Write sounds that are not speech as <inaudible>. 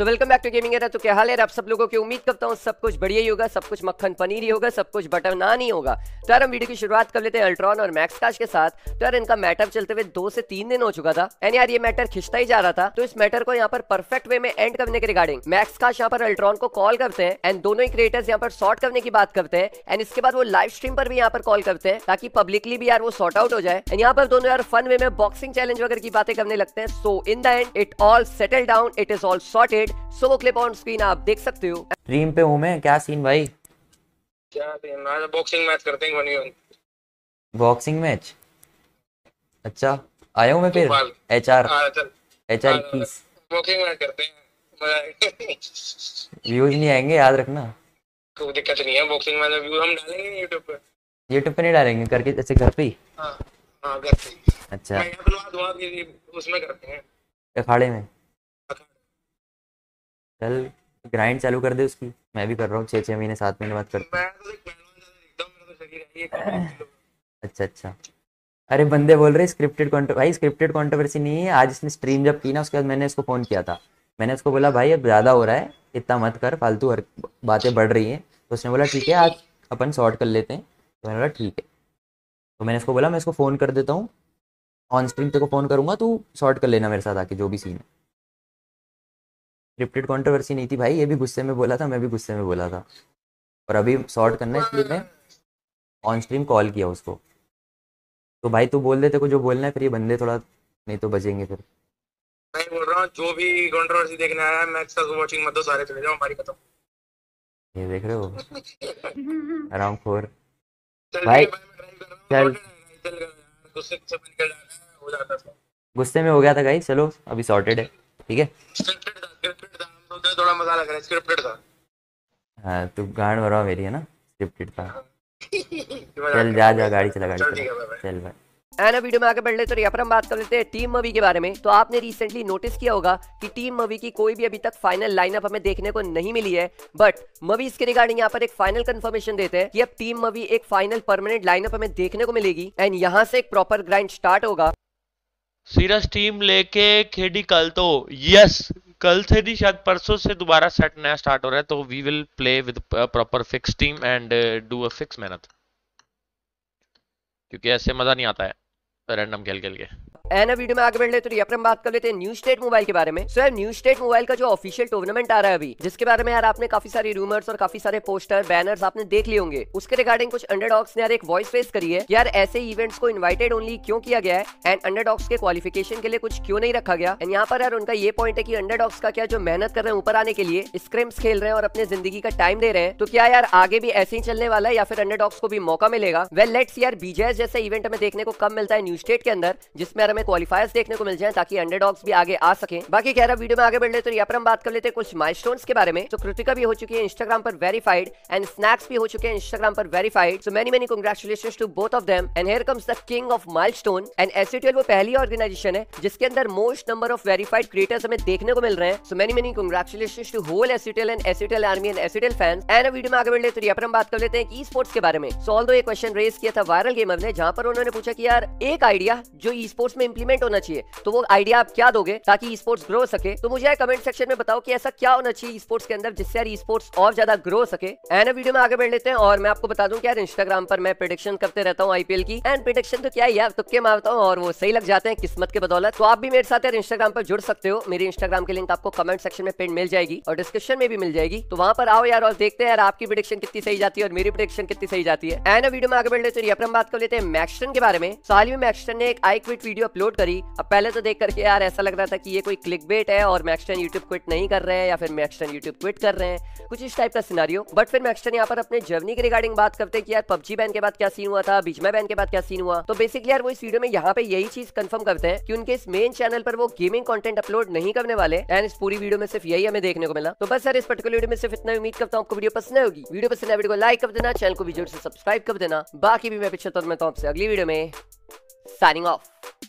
So welcome back to gaming तो क्या हाल है? आप सब लोगों की उम्मीद करता हूँ सब कुछ बढ़िया ही होगा, सब कुछ मक्खन पनीर ही होगा, सब कुछ बटर नान ही होगा। तो यार, हम वीडियो की शुरुआत कर लेते हैं अल्ट्रॉन और मैक्स काश के साथ। तो यार, इनका मैटर चलते हुए दो से तीन दिन हो चुका था। एंड यार, ये मैटर खिंचता ही जा रहा था। तो इस मैटर को यहाँ पर परफेक्ट वे में एंड करने के रिगार्डिंग मैक्स काश यहाँ पर अल्ट्रॉन को कॉल करते हैं। एंड दोनों ही क्रिएटर्स यहाँ पर सॉर्ट करने की बात करते हैं। एंड इसके बाद वो लाइव स्ट्रीम पर भी यहाँ पर कॉल करते हैं, ताकि पब्लिकली भी यार वो सॉर्ट आउट हो जाए। एंड यहाँ पर दोनों यार फन वे में बॉक्सिंग चैलेंज वगैरह की बातें करने लगते हैं। So in the end it all settle down it is all sorted so वो क्लिप ऑन स्क्रीन आप देख सकते हो। स्ट्रीम पे हूँ मैं क्या सीन भाई? क्या दिन आज बॉक्सिंग मैच करते हैं वन वन बॉक्सिंग मैच अच्छा आया हूँ मैं फिर? गोपाल। एच आर हाँ चल। एच आर इक्कीस बॉक्सिंग मैच करते हैं। व्यूज़ नहीं आएँगे याद रखना। कोई दिक्कत नहीं है बॉक्सिंग मैच में व्यू हम डालेंगे यूट्यूब पे। यूट्यूब पे नहीं डालेंगे करके जैसे घर पे ही। हाँ हाँ करते हैं। अच्छा। मैं बुलवा दूँगा उसमें करते हैं। अखाड़े में। चल ग्राइंड चालू कर दे उसकी। मैं भी कर रहा हूँ छः छः महीने, सात महीने बाद करता अच्छा अच्छा। अरे, बंदे बोल रहे स्क्रिप्टेड कॉन्ट्रो भाई स्क्रिप्टेड कॉन्ट्रोवर्सी नहीं है। आज इसने स्ट्रीम जब की ना, उसके बाद मैंने इसको फ़ोन किया था। मैंने उसको बोला, भाई, अब ज़्यादा हो रहा है, इतना मत कर, फालतू हर बातें बढ़ रही हैं। तो उसने बोला, ठीक है, आज अपन सॉर्ट कर लेते हैं। तो मैंने बोला, ठीक है। तो मैंने उसको बोला, मैं इसको फ़ोन कर देता हूँ। ऑन स्ट्रीम तेरे को फ़ोन करूँगा, तू शॉर्ट कर लेना मेरे साथ आके, जो भी सीन है। स्क्रिप्टेड कॉन्ट्रोवर्सी नहीं थी भाई ये भी गुस्से में बोला था मैं भी गुस्से में बोला था। और अभी सॉर्ट करना है इसलिए मैं। ऑन स्ट्रीम कॉल किया उसको। तो भाई तू बोल दे तेरे को जो बोलना है फिर ये बंदे थोड़ा नहीं तो बचेंगे फिर। मैं बोल रहा हूँ जो भी कंट्रोवर्सी देखने आया है मैच का वॉचिंग मत दो सारे चले जाओ हमारी खत्म। ये देख रहे हो? <laughs> आराम खोर भाई, चल। गुस्से से निकल जाना हो जाता है गुस्से में हो गया था गाइस चलो अभी सॉर्टेड है ठीक है? सोच रहे थोड़ा मज़ा लग रहा है स्क्रिप्टेड था। हाँ तू गांड भरवा मेरी है ना स्क्रिप्टेड था। <laughs> चल जा जा गाड़ी चला गाड़ी चल चला। भाई अब वीडियो में आगे बढ़ ले तो यहाँ पर हम बात कर लेते हैं टीम मूवी के बारे में। तो आपने रिसेंटली नोटिस किया होगा कि टीम मूवी की कोई भी अभी तक फाइनल लाइनअप हमें देखने को नहीं मिली है। बट मूवी इसके रिगार्डिंग यहाँ पर एक फाइनल कंफर्मेशन देते हैं कि अब टीम मूवी एक फाइनल परमानेंट लाइनअप हमें देखने को मिलेगी। एंड यहाँ से एक प्रॉपर ग्राइंड स्टार्ट होगा। सीरियस टीम लेके खेडी कल तो यस कल से नहीं, शायद परसों से दोबारा सेट नया स्टार्ट हो रहा है तो we will play with proper fix team and do a fix मेहनत। क्योंकि ऐसे मज़ा नहीं आता है रैंडम खेल खेल के। एंड वीडियो में आगे बढ़ ले तो हम बात कर लेते हैं न्यू स्टेट मोबाइल के बारे में। सो यार न्यू स्टेट मोबाइल का जो ऑफिशियल टूर्नामेंट आ रहा है अभी, जिसके बारे में यार आपने काफ़ी सारे रूमर्स और काफ़ी सारे पोस्टर बैनर्स आपने देख लिए होंगे। उसके रिगार्डिंग कुछ अंडरडॉग्स ने यार एक वॉइस फेस करी है। यार, ऐसे इवेंट्स को इन्वाइटेड ओनली क्यों किया गया है? एंड अंडरडॉग्स के क्वालिफिकेशन के लिए कुछ क्यों नहीं रखा गया? एंड यहाँ पर यार उनका ये पॉइंट है कि अंडरडॉग्स का क्या जो मेहनत कर रहे हैं ऊपर आने के लिए स्क्रिम्स खेल रहे हैं और अपने ज़िंदगी का टाइम दे रहे हैं तो क्या यार आगे भी ऐसे ही चलने वाला है या फिर अंडरडॉग्स को भी मौका मिलेगा? वेल लेट्स यार बीजेएस जैसा इवेंट हमें देखने को कम मिलता है न्यू स्टेट के अंदर, जिसमें यार हमें क्वालिफायर्स देखने को मिल जाए ताकि अंडरडॉग्स भी आगे आ सके। बाकी कह रहा वीडियो में आगे बढ़ ले तो यहाँ पर हम बात कर लेते हैं कुछ माइलस्टोन्स के बारे में। तो कृतिका भी हो चुकी है इंस्टाग्राम पर वेरीफाइड एंड स्नैक्स भी हो चुके हैं इंस्टाग्राम पर verified so many many congratulations to both of them and here comes the king of milestone and STL वो पहली ऑर्गेनाइजेशन है जिसके अंदर most number of verified creators हमें देखने को मिल रहे हैं। So many many congratulations to whole STL and STL army and STL fans and video में आगे बढ़ ले तो यहाँ पर हम बात कर लेते हैं ई स्पोर्ट्स के बारे में। सो ऑल्दो एक क्वेश्चन रेज किया था वायरल गेमर ने, जहाँ पर उन्होंने पूछा कि यार, एक आइडिया जो ई स्पोर्ट्स में इंप्लीमेंट होना चाहिए। तो वो आइडिया आप क्या दोगे ताकि स्पोर्ट्स ग्रो सके? तो मुझे कमेंट सेक्शन में बताओ कि ऐसा क्या होना चाहिए स्पोर्ट्स के अंदर जिससे यार स्पोर्ट्स और ज़्यादा ग्रो सके। एंड वीडियो में आगे बढ़ लेते हैं और मैं आपको बता दूँ कि यार इंस्टाग्राम पर मैं प्रिडिक्शन करते रहता हूँ आईपीएल की। एंड प्रिडिक्शन तो क्या है यार? तुक्के मारता हूँ और वो सही लग जाते हैं किस्मत के बदौलत। तो आप भी मेरे साथ यार इंस्टाग्राम पर जुड़ सकते हो। मेरे इंस्टाग्राम की लिंक आपको कमेंट सेक्शन में पिन मिल जाएगी और डिस्क्रिप्शन में भी मिल जाएगी। तो वहाँ पर आओ यार और देखते हैं यार आपकी प्रिडिक्शन कितनी सही जाती है और मेरी प्रिडिक्शन कितनी सही जाती है। एंड वीडियो में आगे बढ़ लेते हैं यहाँ बात कर लेते हैं मैक्सटन के बारे में। साल में मैक्सटन ने एक आई क्विट वीडियो अपलोड करी। अब पहले तो देख करके यार ऐसा लग रहा था कि ये कोई क्लिक बेट है और मैक्सटन यूट्यूब क्विट नहीं कर रहे हैं या फिर मैक्सटन यूट्यूब क्विट कर रहे हैं। कुछ इस टाइप का सिनारियो बट फिर मैक्सटन यहाँ पर अपने जर्नी के रिगार्डिंग बात करते हैं कि यार पबजी बैन के बाद क्या सीन हुआ था बीचमा बैन के बाद क्या सीन हुआ। तो बेसिकली यार वो इस वीडियो में यहाँ पे यही चीज़ कंफर्म करते हैं कि उनके इस मेन चैनल पर वो गेमिंग कंटेंट अपलोड नहीं करने वाले। एंड इस पूरी वीडियो में सिर्फ़ यही हमें देखने को मिला। तो बस सर इस पर्टिकुलर वीडियो में सिर्फ़ इतना उम्मीद करता हूँ आपको वीडियो पसंद होगी। वीडियो पसंद है वीडियो को लाइक कर देना। चैनल को भी ज़ोर से सब्सक्राइब कर देना। बाकी भी मैं पिछहत्तर में तो आपसे अगली वीडियो में साइनिंग ऑफ़